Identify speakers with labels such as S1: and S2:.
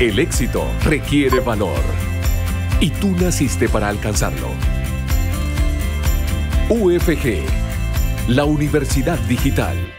S1: El éxito requiere valor. Y tú naciste para alcanzarlo. UFG, la Universidad Digital.